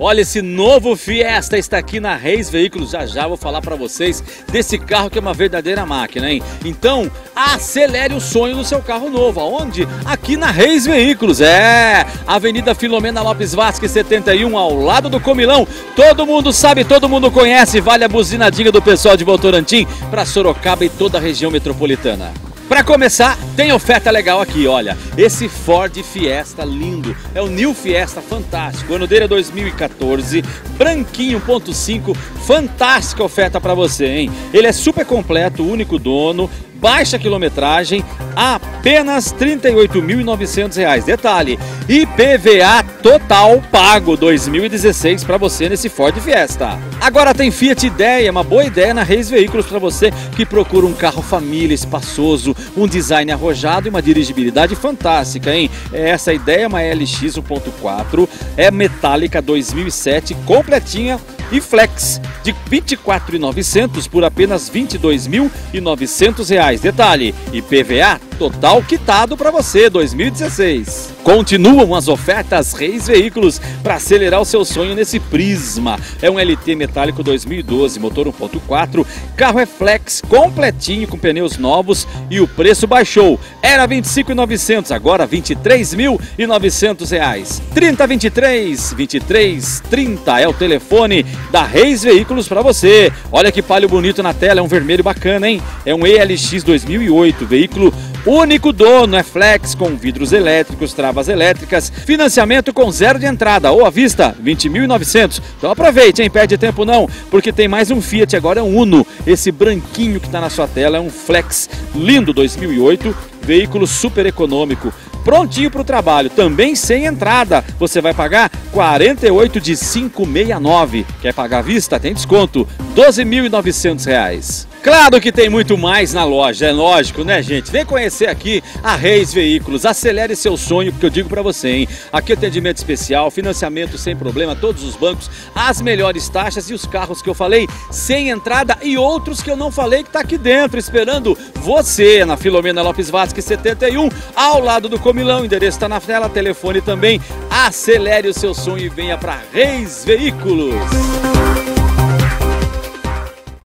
Olha, esse novo Fiesta está aqui na Reis Veículos. Já já vou falar para vocês desse carro que é uma verdadeira máquina, hein? Então, acelere o sonho do seu carro novo. Aonde? Aqui na Reis Veículos. É, Avenida Filomena Lopes Vasques 71, ao lado do Comilão. Todo mundo sabe, todo mundo conhece. Vale a buzinadinha do pessoal de Votorantim para Sorocaba e toda a região metropolitana. Para começar, tem oferta legal aqui, olha. Esse Ford Fiesta lindo, é o New Fiesta fantástico. Ano dele é 2014, branquinho 1.5, fantástica oferta para você, hein? Ele é super completo, único dono, baixa quilometragem, apenas R$ 38.900. Detalhe, IPVA total pago 2016 para você nesse Ford Fiesta. Agora tem Fiat Ideia, uma boa ideia na Reis Veículos para você que procura um carro família espaçoso, um design arrojado e uma dirigibilidade fantástica, hein? É essa ideia é uma LX 1.4, é metálica 2007, completinha e flex de 24.900 por apenas 22.900 reais. Detalhe, IPVA total quitado para você 2016. Continuam as ofertas Reis Veículos para acelerar o seu sonho nesse Prisma. É um LT metálico 2012, motor 1.4, carro é flex completinho com pneus novos e o preço baixou. Era 25.900, agora 23.900 reais. 3023 23 30 é o telefone da Reis Veículos para você. Olha que palio bonito na tela, é um vermelho bacana, hein? É um ELX 2008, veículo Único dono é Flex com vidros elétricos, travas elétricas, financiamento com zero de entrada ou à vista, 20.900. Então aproveite, hein? Perde tempo não, porque tem mais um Fiat agora, é um Uno. Esse branquinho que está na sua tela é um Flex lindo 2008, veículo super econômico prontinho para o trabalho, também sem entrada. Você vai pagar 48 de 569. Quer pagar à vista? Tem desconto, 12.900 reais. Claro que tem muito mais na loja, é lógico, né, gente? Vem conhecer aqui a Reis Veículos. Acelere seu sonho, porque eu digo para você, hein? Aqui atendimento especial, financiamento sem problema, todos os bancos, as melhores taxas e os carros que eu falei sem entrada e outros que eu não falei que tá aqui dentro esperando você na Filomena Lopes Vasques 71, ao lado do Comilão. O endereço está na tela, telefone também. Acelere o seu sonho e venha para Reis Veículos.